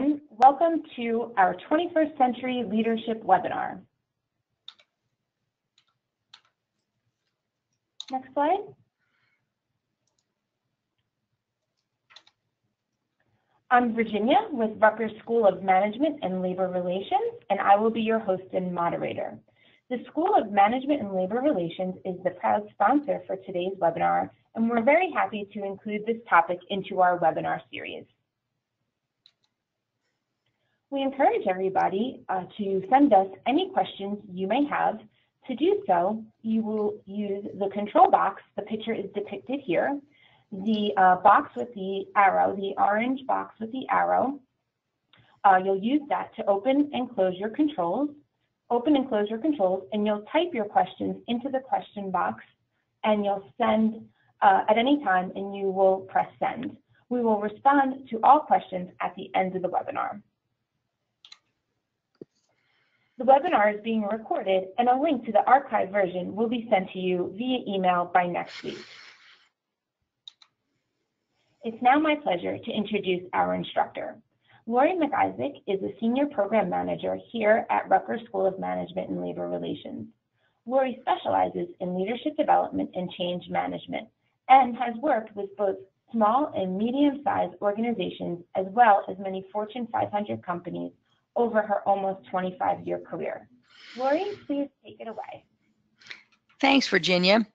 Welcome to our 21st Century Leadership webinar. Next slide. I'm Virginia with Rutgers School of Management and Labor Relations, and I will be your host and moderator. The School of Management and Labor Relations is the proud sponsor for today's webinar, and we're very happy to include this topic into our webinar series. We encourage everybody uh, to send us any questions you may have. To do so, you will use the control box. The picture is depicted here. The uh, box with the arrow, the orange box with the arrow, uh, you'll use that to open and close your controls. Open and close your controls, and you'll type your questions into the question box, and you'll send uh, at any time, and you will press send. We will respond to all questions at the end of the webinar. The webinar is being recorded and a link to the archived version will be sent to you via email by next week. It's now my pleasure to introduce our instructor. Lori McIsaac is a Senior Program Manager here at Rutgers School of Management and Labor Relations. Lori specializes in leadership development and change management and has worked with both small and medium-sized organizations as well as many Fortune 500 companies over her almost 25 year career. Lori, please take it away. Thanks, Virginia,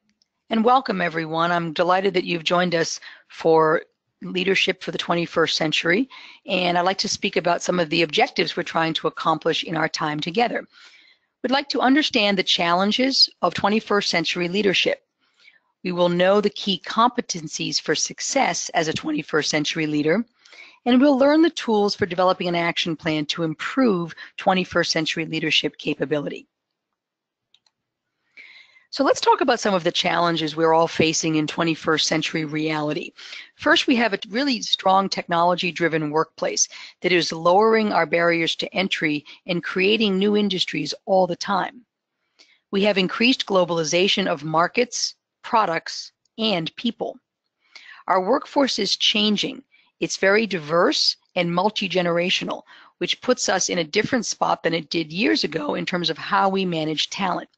and welcome everyone. I'm delighted that you've joined us for Leadership for the 21st Century, and I'd like to speak about some of the objectives we're trying to accomplish in our time together. We'd like to understand the challenges of 21st century leadership. We will know the key competencies for success as a 21st century leader, and we'll learn the tools for developing an action plan to improve 21st century leadership capability. So let's talk about some of the challenges we're all facing in 21st century reality. First, we have a really strong technology driven workplace that is lowering our barriers to entry and creating new industries all the time. We have increased globalization of markets, products, and people. Our workforce is changing it's very diverse and multi-generational, which puts us in a different spot than it did years ago in terms of how we manage talent.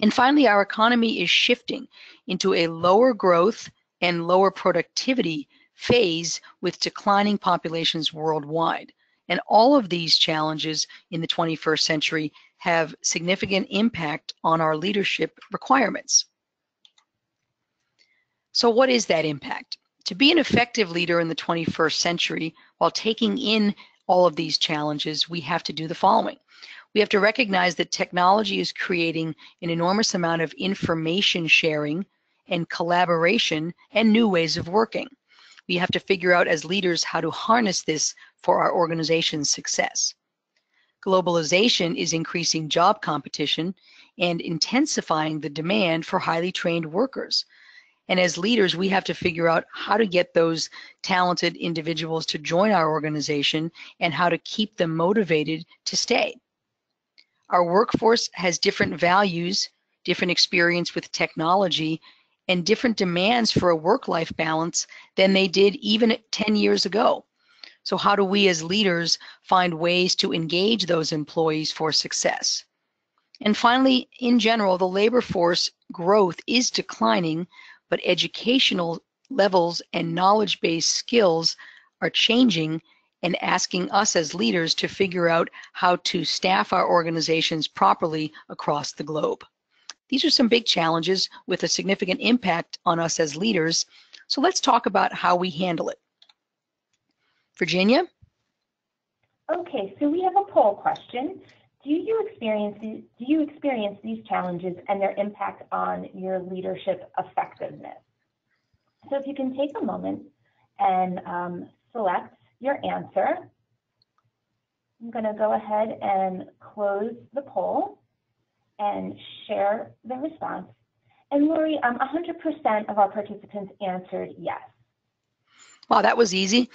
And finally, our economy is shifting into a lower growth and lower productivity phase with declining populations worldwide. And all of these challenges in the 21st century have significant impact on our leadership requirements. So what is that impact? To be an effective leader in the 21st century while taking in all of these challenges, we have to do the following. We have to recognize that technology is creating an enormous amount of information sharing and collaboration and new ways of working. We have to figure out as leaders how to harness this for our organization's success. Globalization is increasing job competition and intensifying the demand for highly trained workers. And as leaders, we have to figure out how to get those talented individuals to join our organization and how to keep them motivated to stay. Our workforce has different values, different experience with technology, and different demands for a work life balance than they did even 10 years ago. So, how do we as leaders find ways to engage those employees for success? And finally, in general, the labor force growth is declining, but educational levels and knowledge based skills are changing and asking us as leaders to figure out how to staff our organizations properly across the globe. These are some big challenges with a significant impact on us as leaders. So let's talk about how we handle it. Virginia? Okay, so we have a poll question. You experience these, do you experience these challenges and their impact on your leadership effectiveness? So if you can take a moment and um, select your answer. I'm going to go ahead and close the poll and share the response. And Lori, um, 100% of our participants answered yes. Wow, that was easy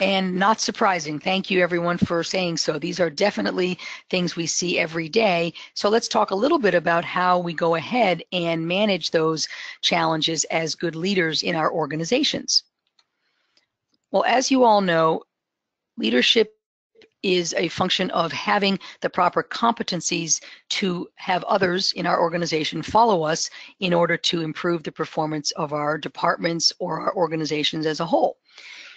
and not surprising. Thank you everyone for saying so. These are definitely things we see every day. So let's talk a little bit about how we go ahead and manage those challenges as good leaders in our organizations. Well, as you all know, leadership is a function of having the proper competencies to have others in our organization follow us in order to improve the performance of our departments or our organizations as a whole.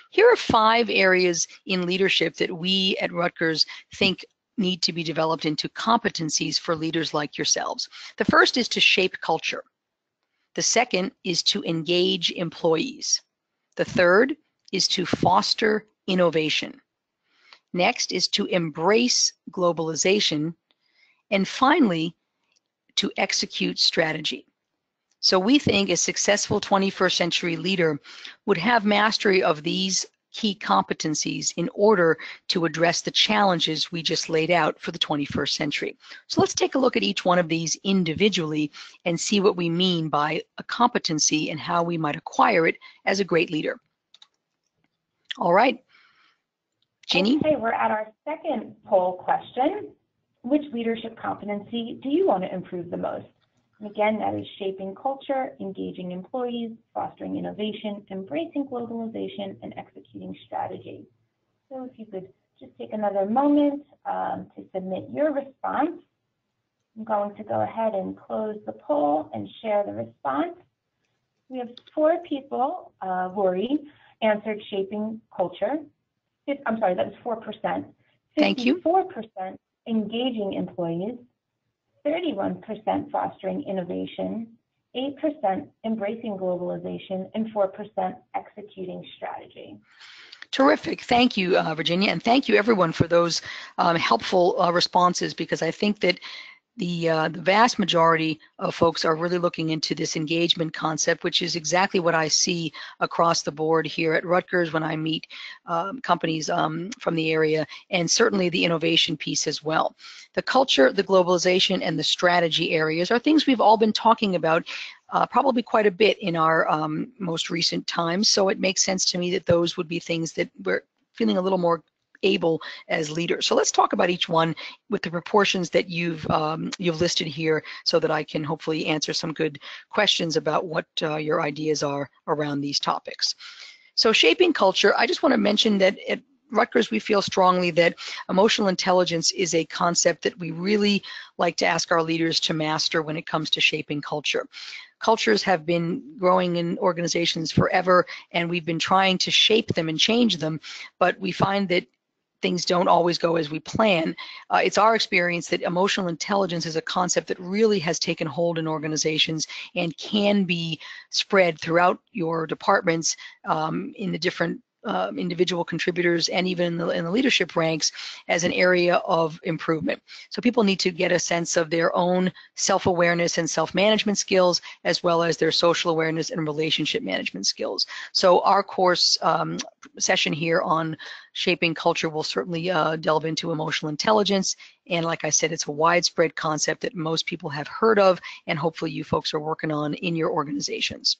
Here are five areas in leadership that we at Rutgers think need to be developed into competencies for leaders like yourselves. The first is to shape culture. The second is to engage employees. The third is to foster innovation. Next is to embrace globalization. And finally, to execute strategy. So we think a successful 21st century leader would have mastery of these key competencies in order to address the challenges we just laid out for the 21st century. So let's take a look at each one of these individually and see what we mean by a competency and how we might acquire it as a great leader. All right, Ginny? Okay, we're at our second poll question. Which leadership competency do you want to improve the most? And again, that is shaping culture, engaging employees, fostering innovation, embracing globalization, and executing strategy. So if you could just take another moment um, to submit your response. I'm going to go ahead and close the poll and share the response. We have four people, uh, answered shaping culture. I'm sorry, that was 4%. Thank you. 4% engaging employees, 31% fostering innovation, 8% embracing globalization, and 4% executing strategy. Terrific. Thank you, uh, Virginia. And thank you, everyone, for those um, helpful uh, responses because I think that the, uh, the vast majority of folks are really looking into this engagement concept, which is exactly what I see across the board here at Rutgers when I meet um, companies um, from the area, and certainly the innovation piece as well. The culture, the globalization, and the strategy areas are things we've all been talking about uh, probably quite a bit in our um, most recent times. So it makes sense to me that those would be things that we're feeling a little more able as leaders. So let's talk about each one with the proportions that you've um, you've listed here, so that I can hopefully answer some good questions about what uh, your ideas are around these topics. So shaping culture, I just want to mention that at Rutgers, we feel strongly that emotional intelligence is a concept that we really like to ask our leaders to master when it comes to shaping culture cultures have been growing in organizations forever and we've been trying to shape them and change them but we find that things don't always go as we plan. Uh, it's our experience that emotional intelligence is a concept that really has taken hold in organizations and can be spread throughout your departments um, in the different um, individual contributors and even in the, in the, leadership ranks as an area of improvement. So people need to get a sense of their own self-awareness and self-management skills, as well as their social awareness and relationship management skills. So our course um, session here on shaping culture will certainly uh, delve into emotional intelligence. And like I said, it's a widespread concept that most people have heard of, and hopefully you folks are working on in your organizations.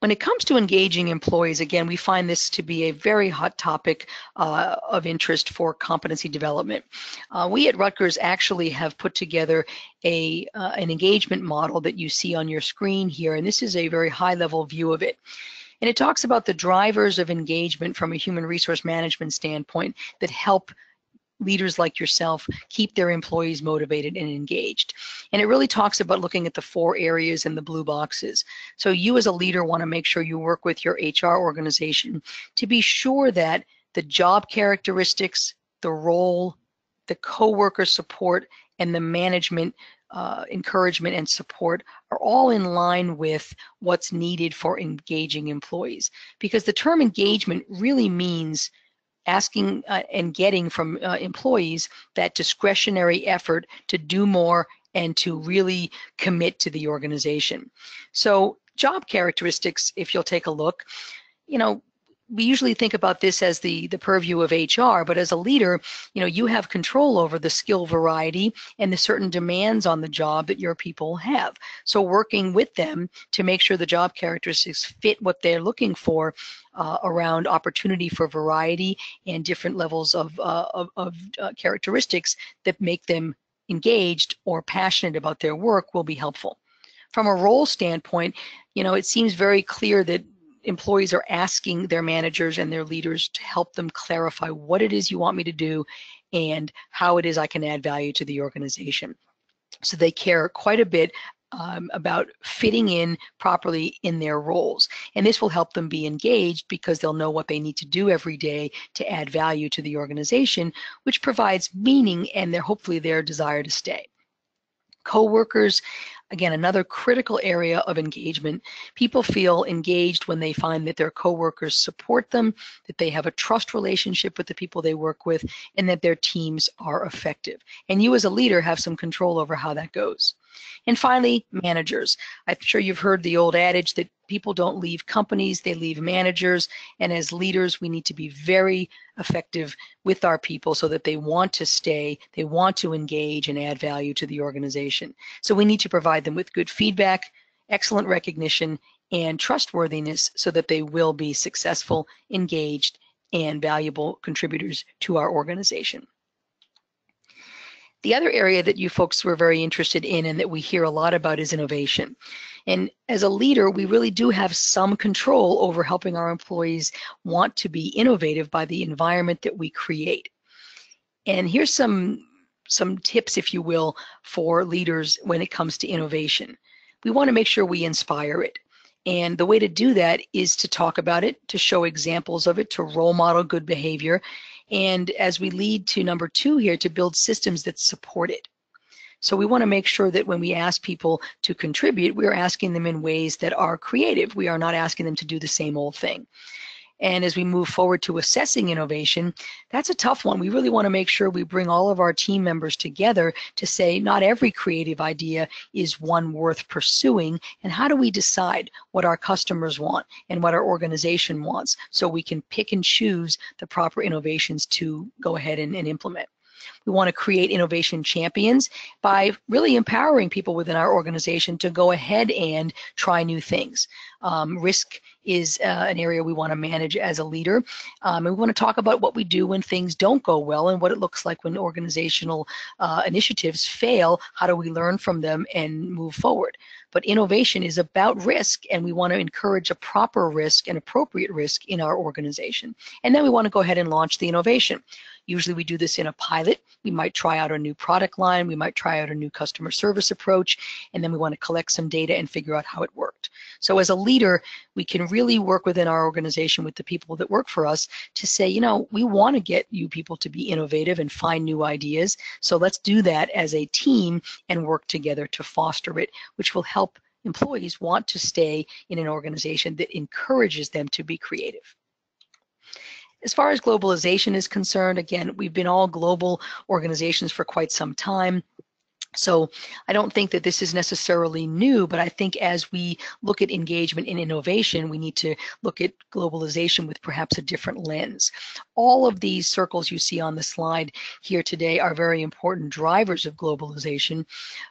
When it comes to engaging employees, again, we find this to be a very hot topic uh, of interest for competency development. Uh, we at Rutgers actually have put together a uh, an engagement model that you see on your screen here, and this is a very high level view of it. And it talks about the drivers of engagement from a human resource management standpoint that help leaders like yourself keep their employees motivated and engaged. And it really talks about looking at the four areas in the blue boxes. So you as a leader want to make sure you work with your HR organization to be sure that the job characteristics, the role, the coworker support, and the management uh, encouragement and support are all in line with what's needed for engaging employees. Because the term engagement really means asking uh, and getting from uh, employees that discretionary effort to do more and to really commit to the organization. So job characteristics, if you'll take a look, you know, we usually think about this as the the purview of HR, but as a leader, you know, you have control over the skill variety and the certain demands on the job that your people have. So working with them to make sure the job characteristics fit what they're looking for uh, around opportunity for variety and different levels of uh, of, of uh, characteristics that make them engaged or passionate about their work will be helpful. From a role standpoint, you know, it seems very clear that employees are asking their managers and their leaders to help them clarify what it is you want me to do and how it is I can add value to the organization. So they care quite a bit um, about fitting in properly in their roles. And this will help them be engaged because they'll know what they need to do every day to add value to the organization, which provides meaning and their hopefully their desire to stay. Co-workers, again, another critical area of engagement. People feel engaged when they find that their coworkers support them, that they have a trust relationship with the people they work with, and that their teams are effective. And you as a leader have some control over how that goes. And finally, managers. I'm sure you've heard the old adage that people don't leave companies, they leave managers. And as leaders, we need to be very effective with our people so that they want to stay, they want to engage and add value to the organization. So we need to provide them with good feedback, excellent recognition, and trustworthiness so that they will be successful, engaged, and valuable contributors to our organization. The other area that you folks were very interested in and that we hear a lot about is innovation. And as a leader, we really do have some control over helping our employees want to be innovative by the environment that we create. And here's some, some tips, if you will, for leaders when it comes to innovation. We want to make sure we inspire it. And the way to do that is to talk about it, to show examples of it, to role model good behavior, and as we lead to number two here, to build systems that support it. So we want to make sure that when we ask people to contribute, we're asking them in ways that are creative. We are not asking them to do the same old thing. And as we move forward to assessing innovation, that's a tough one. We really want to make sure we bring all of our team members together to say not every creative idea is one worth pursuing. And how do we decide what our customers want and what our organization wants so we can pick and choose the proper innovations to go ahead and, and implement? We want to create innovation champions by really empowering people within our organization to go ahead and try new things. Um, risk is uh, an area we want to manage as a leader. Um, and we want to talk about what we do when things don't go well and what it looks like when organizational uh, initiatives fail. How do we learn from them and move forward? But innovation is about risk, and we want to encourage a proper risk and appropriate risk in our organization. And then we want to go ahead and launch the innovation. Usually we do this in a pilot. We might try out a new product line. We might try out a new customer service approach. And then we want to collect some data and figure out how it worked. So as a leader, we can really work within our organization with the people that work for us to say, you know, we want to get you people to be innovative and find new ideas. So let's do that as a team and work together to foster it, which will help employees want to stay in an organization that encourages them to be creative. As far as globalization is concerned, again, we've been all global organizations for quite some time. So I don't think that this is necessarily new, but I think as we look at engagement in innovation, we need to look at globalization with perhaps a different lens. All of these circles you see on the slide here today are very important drivers of globalization.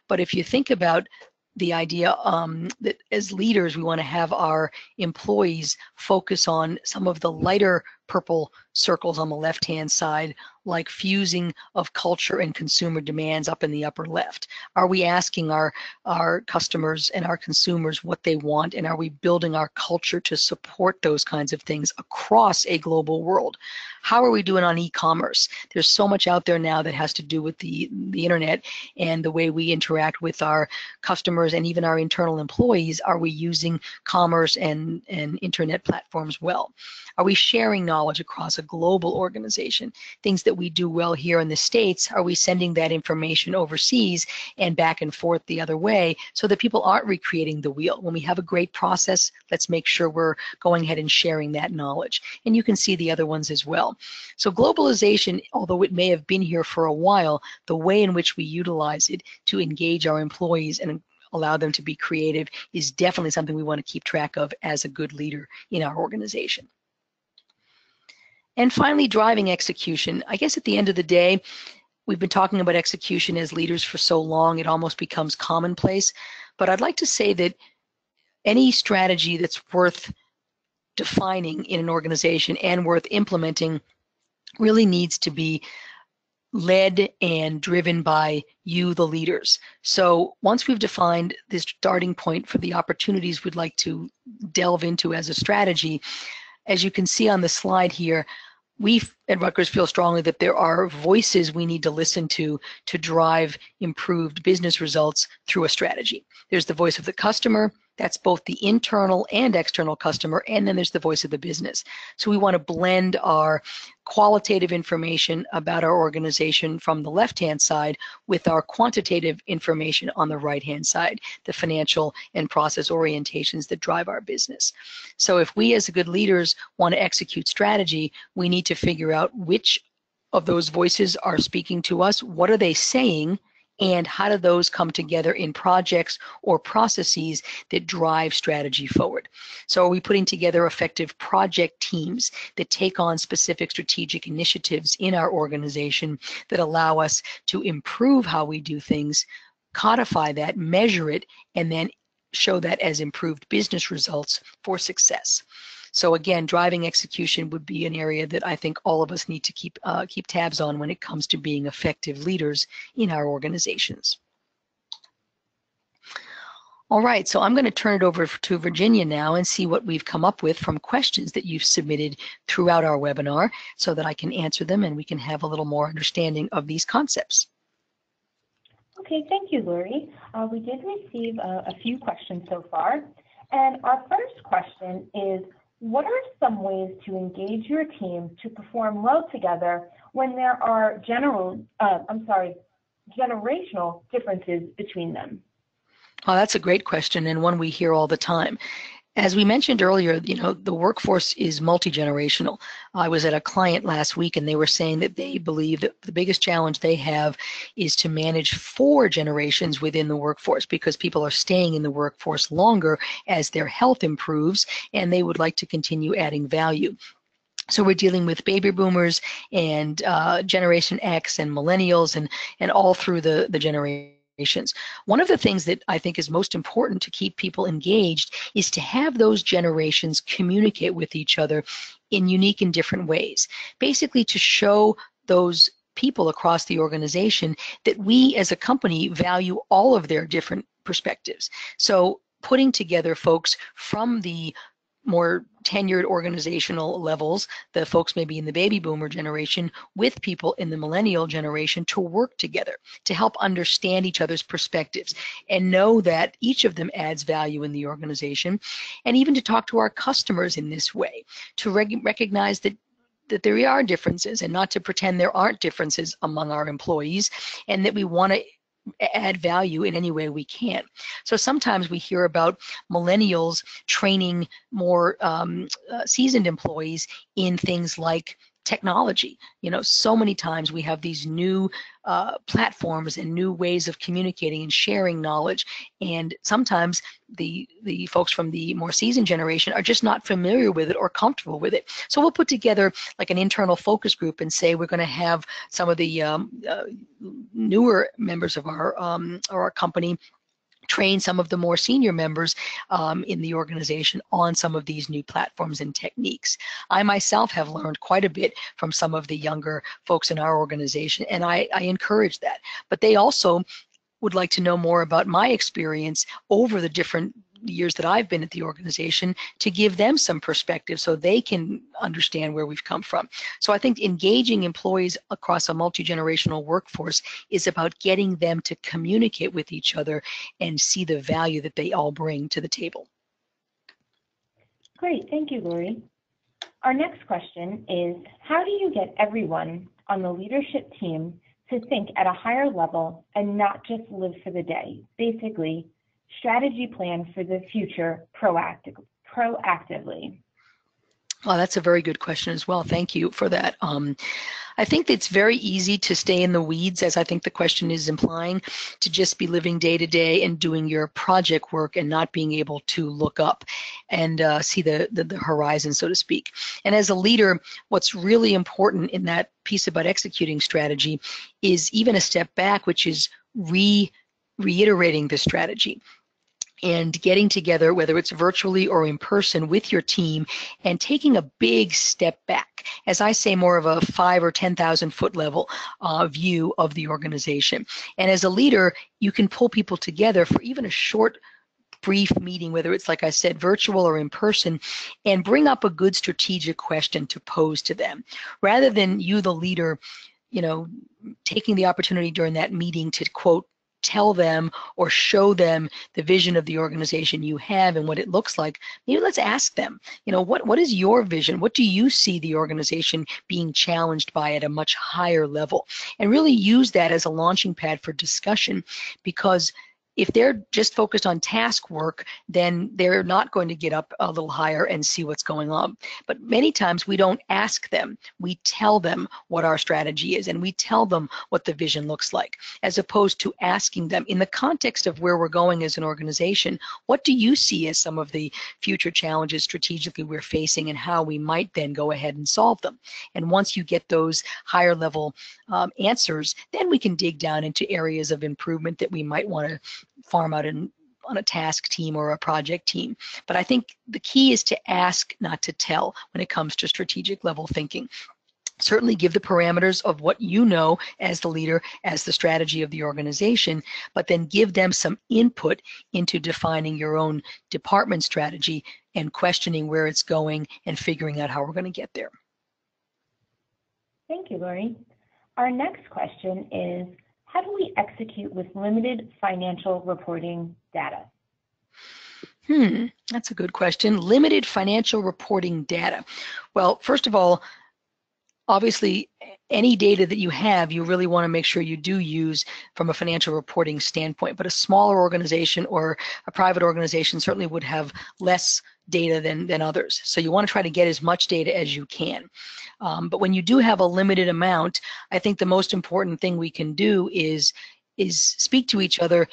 But if you think about the idea um, that as leaders, we want to have our employees focus on some of the lighter purple circles on the left-hand side, like fusing of culture and consumer demands up in the upper left? Are we asking our, our customers and our consumers what they want, and are we building our culture to support those kinds of things across a global world? How are we doing on e-commerce? There's so much out there now that has to do with the, the internet and the way we interact with our customers and even our internal employees. Are we using commerce and, and internet platforms well? Are we sharing knowledge across a global organization? Things that we do well here in the States, are we sending that information overseas and back and forth the other way so that people aren't recreating the wheel? When we have a great process, let's make sure we're going ahead and sharing that knowledge. And you can see the other ones as well. So globalization, although it may have been here for a while, the way in which we utilize it to engage our employees and allow them to be creative is definitely something we want to keep track of as a good leader in our organization. And finally, driving execution. I guess at the end of the day, we've been talking about execution as leaders for so long, it almost becomes commonplace. But I'd like to say that any strategy that's worth defining in an organization and worth implementing really needs to be led and driven by you, the leaders. So once we've defined this starting point for the opportunities we'd like to delve into as a strategy, as you can see on the slide here, we at Rutgers feel strongly that there are voices we need to listen to to drive improved business results through a strategy. There's the voice of the customer, that's both the internal and external customer, and then there's the voice of the business. So we want to blend our qualitative information about our organization from the left-hand side with our quantitative information on the right-hand side, the financial and process orientations that drive our business. So if we as good leaders want to execute strategy, we need to figure out which of those voices are speaking to us, what are they saying, and how do those come together in projects or processes that drive strategy forward. So are we putting together effective project teams that take on specific strategic initiatives in our organization that allow us to improve how we do things, codify that, measure it, and then show that as improved business results for success. So again, driving execution would be an area that I think all of us need to keep uh, keep tabs on when it comes to being effective leaders in our organizations. All right, so I'm going to turn it over to Virginia now and see what we've come up with from questions that you've submitted throughout our webinar so that I can answer them and we can have a little more understanding of these concepts. Okay, thank you, Lori. Uh, we did receive a, a few questions so far. And our first question is, what are some ways to engage your team to perform well together when there are general, uh, I'm sorry, generational differences between them? Oh, that's a great question and one we hear all the time. As we mentioned earlier, you know, the workforce is multi-generational. I was at a client last week and they were saying that they believe that the biggest challenge they have is to manage four generations within the workforce because people are staying in the workforce longer as their health improves and they would like to continue adding value. So we're dealing with baby boomers and uh, Generation X and millennials and, and all through the, the generation one of the things that I think is most important to keep people engaged is to have those generations communicate with each other in unique and different ways. Basically to show those people across the organization that we as a company value all of their different perspectives. So putting together folks from the more tenured organizational levels, the folks maybe in the baby boomer generation, with people in the millennial generation to work together to help understand each other's perspectives and know that each of them adds value in the organization, and even to talk to our customers in this way, to rec recognize that that there are differences and not to pretend there aren't differences among our employees and that we want to add value in any way we can. So sometimes we hear about millennials training more um, uh, seasoned employees in things like technology. You know, so many times we have these new uh, platforms and new ways of communicating and sharing knowledge, and sometimes the the folks from the more seasoned generation are just not familiar with it or comfortable with it. So we'll put together like an internal focus group and say we're going to have some of the um, uh, newer members of our um, our company train some of the more senior members um, in the organization on some of these new platforms and techniques. I myself have learned quite a bit from some of the younger folks in our organization, and I, I encourage that. But they also would like to know more about my experience over the different years that I've been at the organization to give them some perspective so they can understand where we've come from. So I think engaging employees across a multi-generational workforce is about getting them to communicate with each other and see the value that they all bring to the table. Great, thank you, Lori. Our next question is, how do you get everyone on the leadership team to think at a higher level and not just live for the day? Basically, strategy plan for the future proactive, proactively? Well, that's a very good question as well. Thank you for that. Um, I think it's very easy to stay in the weeds, as I think the question is implying, to just be living day to day and doing your project work and not being able to look up and uh, see the, the, the horizon, so to speak. And as a leader, what's really important in that piece about executing strategy is even a step back, which is re reiterating the strategy and getting together, whether it's virtually or in person, with your team and taking a big step back. As I say, more of a five or 10,000 foot level uh, view of the organization. And as a leader, you can pull people together for even a short brief meeting, whether it's like I said, virtual or in person, and bring up a good strategic question to pose to them. Rather than you, the leader, you know, taking the opportunity during that meeting to quote tell them or show them the vision of the organization you have and what it looks like maybe let's ask them you know what what is your vision? What do you see the organization being challenged by at a much higher level? And really use that as a launching pad for discussion because if they're just focused on task work, then they're not going to get up a little higher and see what's going on. But many times we don't ask them. We tell them what our strategy is and we tell them what the vision looks like, as opposed to asking them in the context of where we're going as an organization, what do you see as some of the future challenges strategically we're facing and how we might then go ahead and solve them? And once you get those higher level um, answers, then we can dig down into areas of improvement that we might want to farm out in on a task team or a project team. But I think the key is to ask, not to tell, when it comes to strategic level thinking. Certainly give the parameters of what you know as the leader, as the strategy of the organization, but then give them some input into defining your own department strategy and questioning where it's going and figuring out how we're going to get there. Thank you, Lori. Our next question is, how do we execute with limited financial reporting data? Hmm, that's a good question. Limited financial reporting data. Well, first of all, obviously any data that you have you really want to make sure you do use from a financial reporting standpoint but a smaller organization or a private organization certainly would have less data than, than others. So you want to try to get as much data as you can. Um, but when you do have a limited amount i think the most important thing we can do is is speak to each other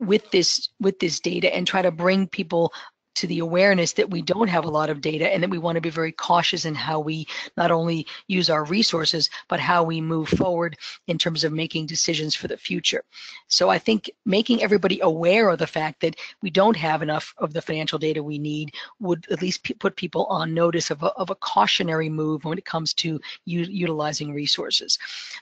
with this with this data and try to bring people to the awareness that we don't have a lot of data and that we want to be very cautious in how we not only use our resources, but how we move forward in terms of making decisions for the future. So I think making everybody aware of the fact that we don't have enough of the financial data we need would at least put people on notice of a, of a cautionary move when it comes to utilizing resources.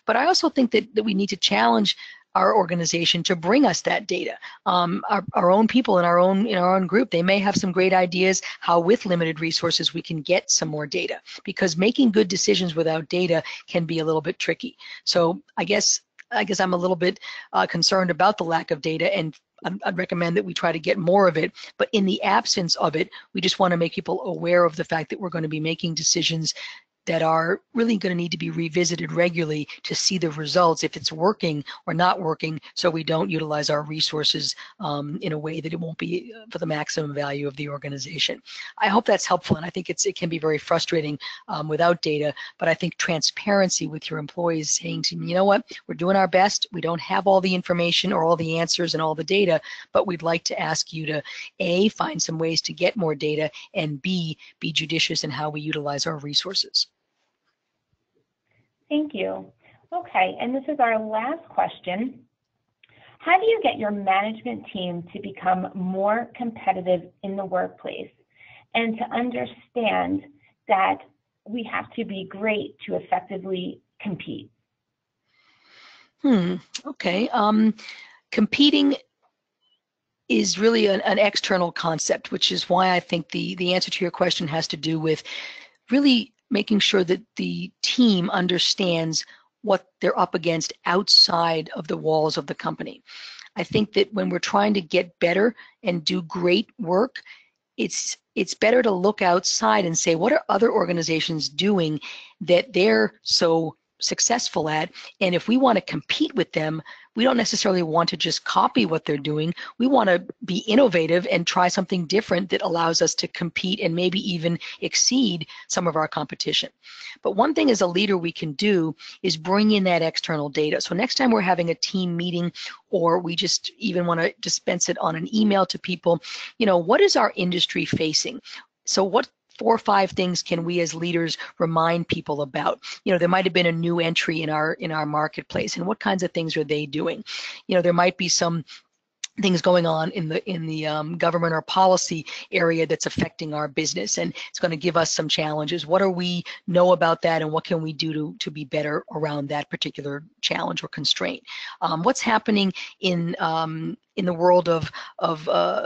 But I also think that, that we need to challenge our organization to bring us that data. Um, our, our own people in our own in our own group, they may have some great ideas how with limited resources we can get some more data because making good decisions without data can be a little bit tricky. So I guess I guess I'm a little bit uh, concerned about the lack of data and I'd recommend that we try to get more of it. But in the absence of it, we just want to make people aware of the fact that we're going to be making decisions that are really going to need to be revisited regularly to see the results if it's working or not working so we don't utilize our resources um, in a way that it won't be uh, for the maximum value of the organization. I hope that's helpful and I think it's it can be very frustrating um, without data but I think transparency with your employees saying to me you know what we're doing our best we don't have all the information or all the answers and all the data but we'd like to ask you to A find some ways to get more data and B be judicious in how we utilize our resources. Thank you. Okay, and this is our last question. How do you get your management team to become more competitive in the workplace and to understand that we have to be great to effectively compete? Hmm, okay. Um, competing is really an, an external concept, which is why I think the, the answer to your question has to do with really making sure that the team understands what they're up against outside of the walls of the company. I think that when we're trying to get better and do great work, it's it's better to look outside and say what are other organizations doing that they're so successful at and if we want to compete with them we don't necessarily want to just copy what they're doing. We want to be innovative and try something different that allows us to compete and maybe even exceed some of our competition. But one thing as a leader we can do is bring in that external data. So next time we're having a team meeting or we just even want to dispense it on an email to people, you know, what is our industry facing? So what four or five things can we as leaders remind people about? You know there might have been a new entry in our in our marketplace and what kinds of things are they doing? You know there might be some things going on in the in the um, government or policy area that's affecting our business and it's going to give us some challenges. What do we know about that and what can we do to to be better around that particular challenge or constraint? Um, what's happening in um, in the world of of uh,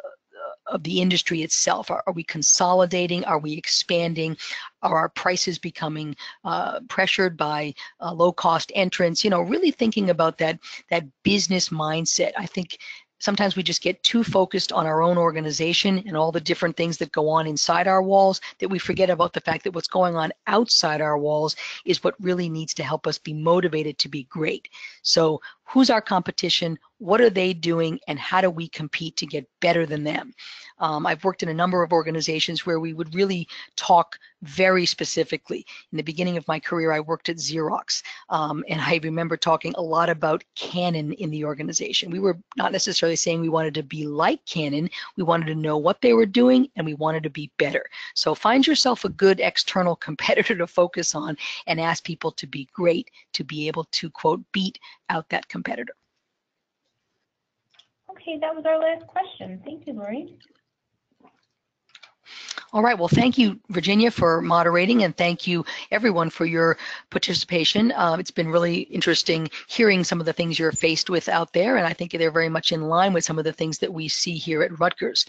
of the industry itself? Are, are, we consolidating? Are we expanding? Are our prices becoming uh, pressured by uh, low cost entrants? You know, really thinking about that that business mindset. I think sometimes we just get too focused on our own organization and all the different things that go on inside our walls that we forget about the fact that what's going on outside our walls is what really needs to help us be motivated to be great. So who's our competition? What are they doing? And how do we compete to get better than them? Um, I've worked in a number of organizations where we would really talk very specifically. In the beginning of my career, I worked at Xerox, um, and I remember talking a lot about Canon in the organization. We were not necessarily saying we wanted to be like Canon, we wanted to know what they were doing, and we wanted to be better. So find yourself a good external competitor to focus on and ask people to be great, to be able to, quote, beat out that competitor. Okay, that was our last question. Thank you, Lori. All right. Well, thank you, Virginia, for moderating, and thank you, everyone, for your participation. Uh, it's been really interesting hearing some of the things you're faced with out there, and I think they're very much in line with some of the things that we see here at Rutgers.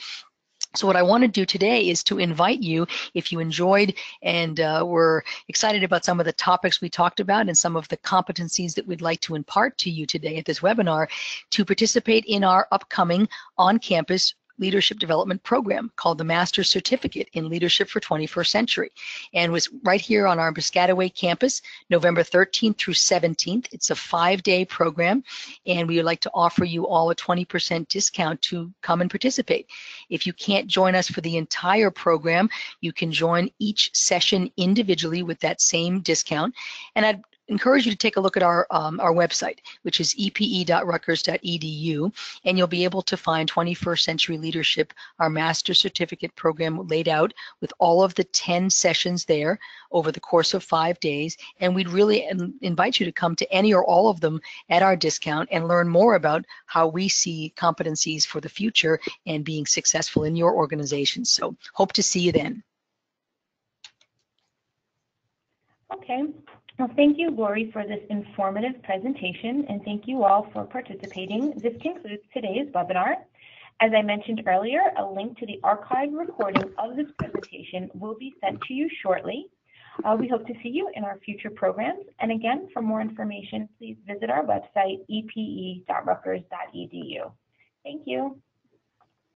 So what I want to do today is to invite you, if you enjoyed and uh, were excited about some of the topics we talked about and some of the competencies that we'd like to impart to you today at this webinar, to participate in our upcoming on-campus leadership development program called the Master's Certificate in Leadership for 21st Century and was right here on our Piscataway campus, November 13th through 17th. It's a five-day program and we would like to offer you all a 20% discount to come and participate. If you can't join us for the entire program, you can join each session individually with that same discount. And I'd encourage you to take a look at our, um, our website, which is epe.rutgers.edu, and you'll be able to find 21st Century Leadership, our master certificate program laid out with all of the 10 sessions there over the course of five days. And we'd really invite you to come to any or all of them at our discount and learn more about how we see competencies for the future and being successful in your organization. So hope to see you then. Okay. Well, thank you, Lori, for this informative presentation, and thank you all for participating. This concludes today's webinar. As I mentioned earlier, a link to the archived recording of this presentation will be sent to you shortly. Uh, we hope to see you in our future programs. And again, for more information, please visit our website, epe.rutgers.edu. Thank you.